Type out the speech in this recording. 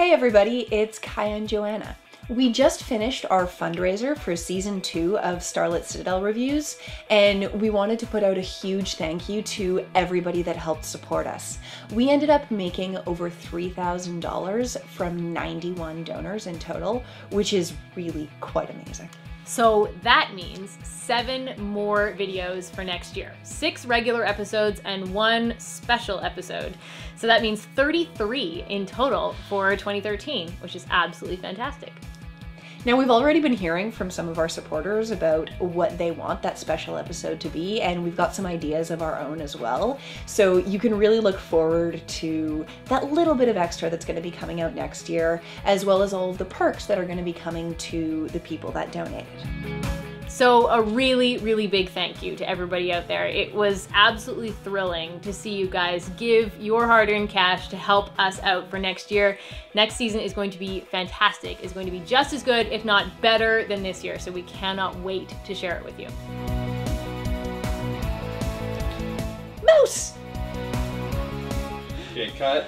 Hey everybody, it's Kaja and Joanna. We just finished our fundraiser for season two of Starlit Citadel Reviews, and we wanted to put out a huge thank you to everybody that helped support us. We ended up making over $3,000 from 91 donors in total, which is really quite amazing. So that means seven more videos for next year. Six regular episodes and one special episode. So that means 33 in total for 2013, which is absolutely fantastic. Now, we've already been hearing from some of our supporters about what they want that special episode to be, and we've got some ideas of our own as well. So you can really look forward to that little bit of extra that's going to be coming out next year, as well as all of the perks that are going to be coming to the people that donated. So a really, really big thank you to everybody out there. It was absolutely thrilling to see you guys give your hard-earned cash to help us out for next year. Next season is going to be fantastic. It's going to be just as good, if not better than this year. So we cannot wait to share it with you. Moose! Okay, cut.